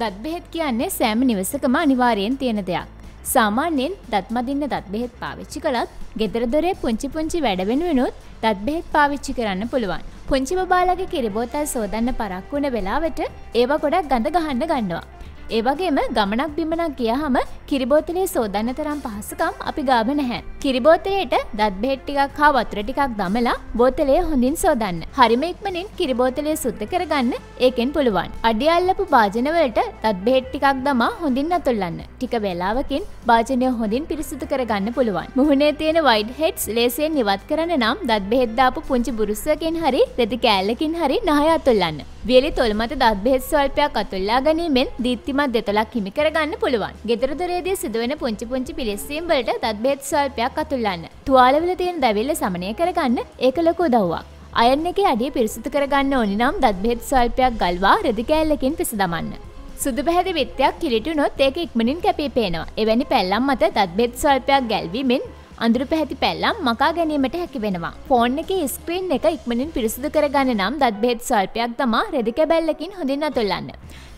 දත් බෙහෙත් කියන්නේ සෑම නිවසකම අනිවාර්යෙන් තියෙන දෙයක්. සාමාන්‍යයෙන් දත්මදින්න දත් බෙහෙත් පාවිච්චි කළත් ගෙදරදොරේ පුංචි පුංචි වැඩ වෙනුවෙනුත් දත් බෙහෙත් පාවිච්චි කරන්න පුළුවන්. පුංචි බබාලගේ කිරිබෝතල් සෝදන්න පරක්වුණ වෙලාවට ඒව ගොඩක් ගඳ ගහන්න ගන්නවා. ඒවගේම ගමනක් බිමනක් ගියහම කිරිබෝතලේ සෝදන්න තරම් පහසුකම් අපි ගාබ නැහැ. කිරිබෝතලයට දත් බෙහෙට්ටිකක් හා වතුර ටිකක් දමලා බෝතලය හොඳින් සෝදන්න. හරිම ඉක්මනින් කිරිබෝතලය සුද්ධ කරගන්න ඒකෙන් පුළුවන්. අඩියල්ලපු භාජනවලට දත් බෙහෙට්ටිකක් දමා හොඳින් අතුල්ලන්න. ටික වෙලාවකින් භාජනය හොඳින් පිරිසිදු කරගන්න පුළුවන්. මුහුණේ තියෙන වයිඩ් හෙඩ්ස් ලේසියෙන් නිවත් කරන්න නම් දත් බෙහෙත් දාපු පුංචි බුරුස්සකින් හරි රෙදි කෑල්ලකින් හරි නහය අතුල්ලන්න. වියලි තොල් මත දත් බෙහෙත් ස්වල්පයක් අතුල්ලා ගැනීමෙන් දීත්තිමත් දෙතලක් හිමි කරගන්න පුළුවන්. ගෙදරදොරේදී සිදුවෙන පුංචි පුංචි පිලිස්සීම් වලට දත් බෙහෙත් ස්වල්පයක් අතුල්ලන්න. තුවාලවල තියෙන දැවිල්ල සමනය කරගන්න ඒක ලොකු උදව්වක්. අයන් එකේ අඩිය පිරිසිදු කරගන්න ඕනි නම් දත් බෙහෙත් ස්වල්පයක් ගල්වා රෙදි කෑල්ලකින් පිස දමන්න. සුදු පැහැති විත්තියක් කිලිටුනොත් ඒක ඉක්මනින් කැපී පේනවා. එවැනි පැල්ලම් මත දත් බෙහෙත් ස්වල්පයක් ගැල්වීමෙන් අඳුරු පැහැති පැල්ලම් මකා ගැනීමට හැකි වෙනවා. ෆෝන් එකේ ස්ක්‍රීන් එක ඉක්මනින් පිරිසිදු කරගන්න නම් දත් බෙහෙත් ස්වල්පයක් තමා රෙදි කැබැල්ලකින් හොඳින් අතුල්ලන්න.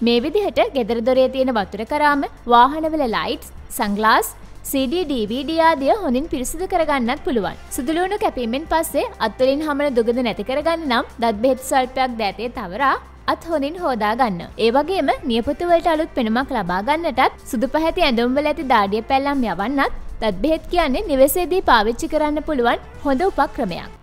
මේ විදිහට ගෙදර දොරේ තියෙන වතුර කරාම වාහනවල ලයිට්ස්, සංග්ලාස්, CD DVD ආදිය හොඳින් පිරිසිදු කරගන්නත් පුළුවන්. සුදුලුණු කැපීමෙන් පස්සේ අත්වලින් හමන දුගඳ නැති කරගන්න නම් දත් බෙහෙත් ස්වල්පයක් දැතේ තවරා අත් හොඳින් හෝදා ගන්න. ඒ වගේම නියපොතුවලට අලුත් පෙනුමක් ලබා ගන්නටත් සුදු පැහැති ඇඳුම්වල ඇති දාඩිය පැල්ලම් යවන්නත් දත් බෙහෙත් කියන්නේ නිවසේදී පාවිච්චි කරන්න පුළුවන් හොඳ උපක්‍රමයක්.